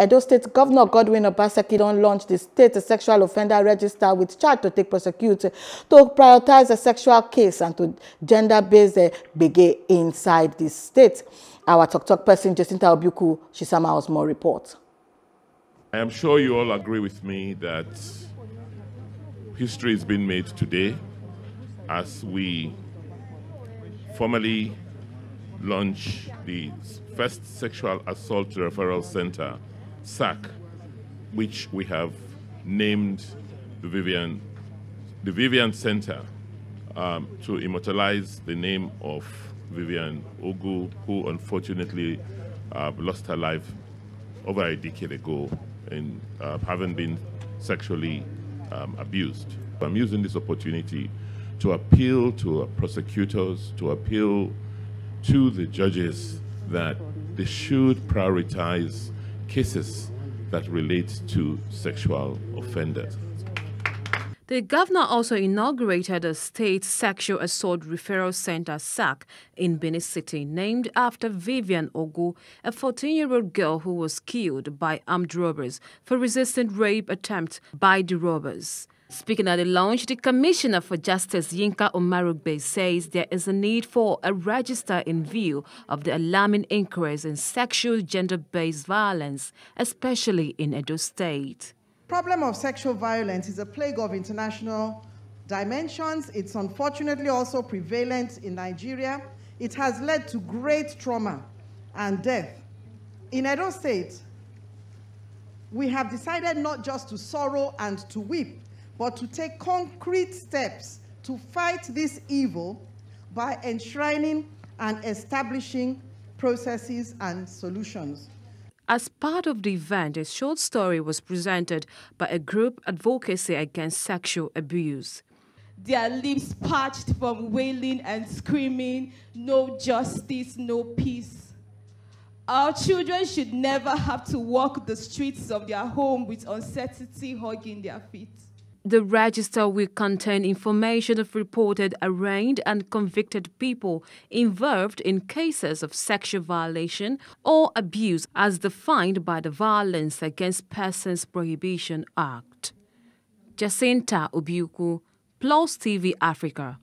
Edo State Governor Godwin Obaseki don launch the state sexual offender register with charge to take prosecute to prioritize a sexual case and to gender-based uh, gbege inside the state. Our talk-talk person, Jacinta Obuku, Shisama Osmo report. I am sure you all agree with me that history has been made today as we formally launch the first Sexual Assault Referral Center, SARC, which we have named the Vivian, the Vivian Center um, to immortalize the name of Vivian Ogu, who unfortunately uh, lost her life over a decade ago in uh, having been sexually um, abused. I'm using this opportunity to appeal to prosecutors, to appeal to the judges that they should prioritize cases that relate to sexual offenders. The governor also inaugurated a state sexual assault referral center SARC in Benin City, named after Vivian Ogu, a 14-year-old girl who was killed by armed robbers for resisting rape attempt by the robbers. Speaking at the launch, the Commissioner for Justice Yinka Omorogbe says there is a need for a register in view of the alarming increase in sexual gender-based violence, especially in Edo State. The problem of sexual violence is a plague of international dimensions. It's unfortunately also prevalent in Nigeria. It has led to great trauma and death. In Edo State, we have decided not just to sorrow and to weep, but to take concrete steps to fight this evil by enshrining and establishing processes and solutions. As part of the event, a short story was presented by a group advocacy against sexual abuse. Their lips parched from wailing and screaming, no justice, no peace. Our children should never have to walk the streets of their home with uncertainty hugging their feet. The register will contain information of reported arraigned and convicted people involved in cases of sexual violation or abuse as defined by the Violence Against Persons Prohibition Act. Jacinta Obuku, Plus TV Africa.